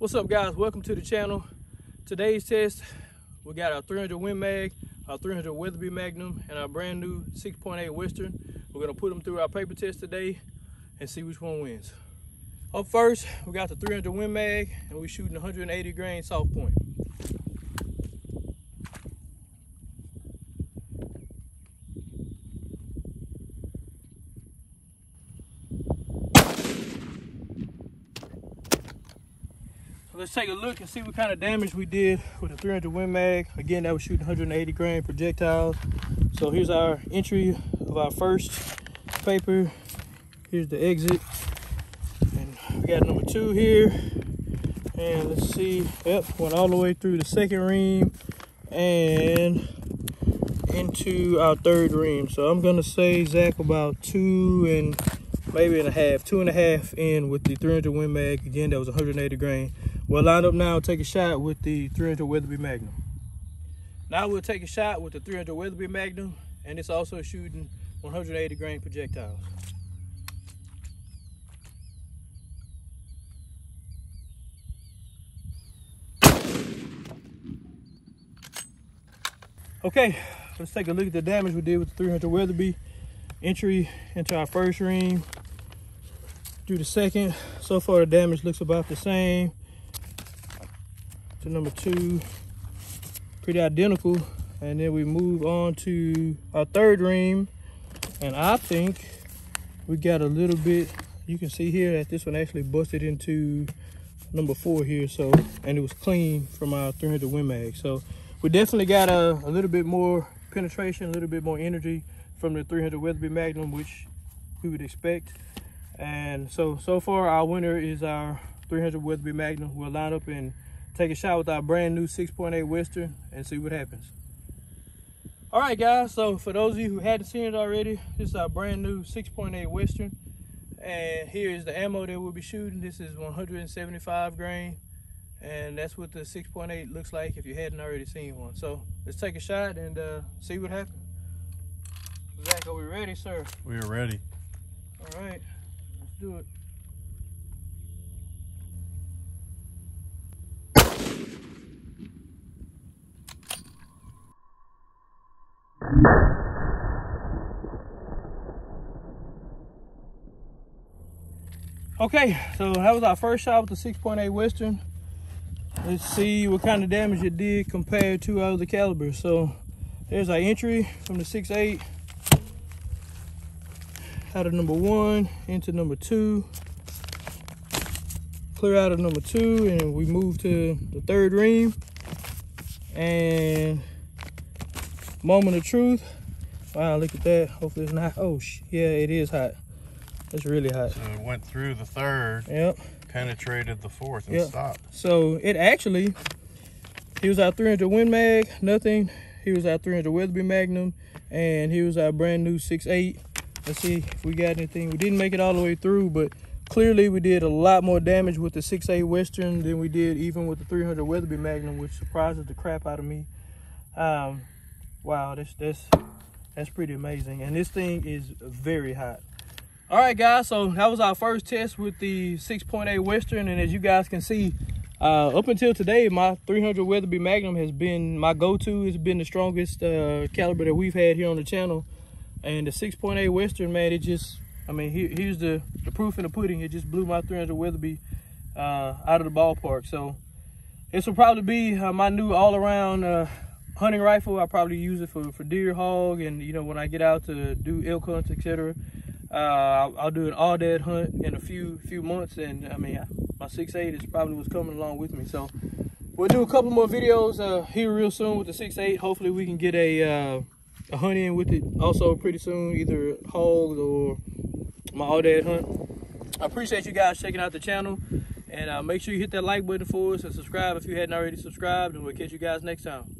What's up guys, welcome to the channel. Today's test, we got our 300 Win Mag, our 300 Weatherby Magnum, and our brand new 6.8 Western. We're gonna put them through our paper test today and see which one wins. Up first, we got the 300 Win Mag, and we're shooting 180 grain soft point. Let's take a look and see what kind of damage we did with the 300 Win Mag. Again, that was shooting 180 grain projectiles. So here's our entry of our first paper. Here's the exit. And we got number two here. And let's see, yep, went all the way through the second ream and into our third ream. So I'm gonna say, Zach, about two and maybe and a half, two and a half in with the 300 Win Mag. Again, that was 180 grain. We'll line up now take a shot with the 300 Weatherby Magnum. Now we'll take a shot with the 300 Weatherby Magnum, and it's also shooting 180 grain projectiles. Okay, let's take a look at the damage we did with the 300 Weatherby. Entry into our first ream, through the second. So far the damage looks about the same to number two, pretty identical. And then we move on to our third ream. And I think we got a little bit, you can see here that this one actually busted into number four here. So, and it was clean from our 300 Win Mag. So we definitely got a, a little bit more penetration, a little bit more energy from the 300 Weatherby Magnum, which we would expect. And so, so far our winner is our 300 Weatherby Magnum. We'll line up and take a shot with our brand new 6.8 Western and see what happens. All right, guys, so for those of you who hadn't seen it already, this is our brand new 6.8 Western. And here is the ammo that we'll be shooting. This is 175 grain. And that's what the 6.8 looks like if you hadn't already seen one. So let's take a shot and uh, see what happens. Zach, are we ready, sir? We are ready. All right, let's do it. Okay, so that was our first shot with the 6.8 Western. Let's see what kind of damage it did compared to other calibers. So there's our entry from the 6.8 out of number one into number two. Clear out of number two and we move to the third ream. And moment of truth. Wow, look at that. Hopefully it's not, oh, yeah, it is hot. It's really hot. So it went through the third. Yep. Penetrated the fourth and yep. stopped. So it actually, he was our 300 Win Mag, nothing. He was our 300 Weatherby Magnum, and he was our brand new 6.8. Let's see if we got anything. We didn't make it all the way through, but clearly we did a lot more damage with the 6.8 Western than we did even with the 300 Weatherby Magnum, which surprises the crap out of me. Um, wow, that's, that's, that's pretty amazing. And this thing is very hot. All right, guys, so that was our first test with the 6.8 Western. And as you guys can see, uh, up until today, my 300 Weatherby Magnum has been my go-to. It's been the strongest uh, caliber that we've had here on the channel. And the 6.8 Western, man, it just, I mean, here, here's the, the proof in the pudding. It just blew my 300 Weatherby uh, out of the ballpark. So this will probably be uh, my new all-around uh, hunting rifle. I'll probably use it for, for deer, hog, and, you know, when I get out to do elk hunts, etc. Uh, I'll, I'll, do an aoudad hunt in a few few months, and I mean, my 6.8 is probably what's coming along with me. So we'll do a couple more videos uh, here real soon with the 6.8. Hopefully we can get a, uh, a hunt in with it also pretty soon, either hogs or my aoudad hunt. I appreciate you guys checking out the channel, and uh, make sure you hit that like button for us and subscribe if you hadn't already subscribed, and we'll catch you guys next time.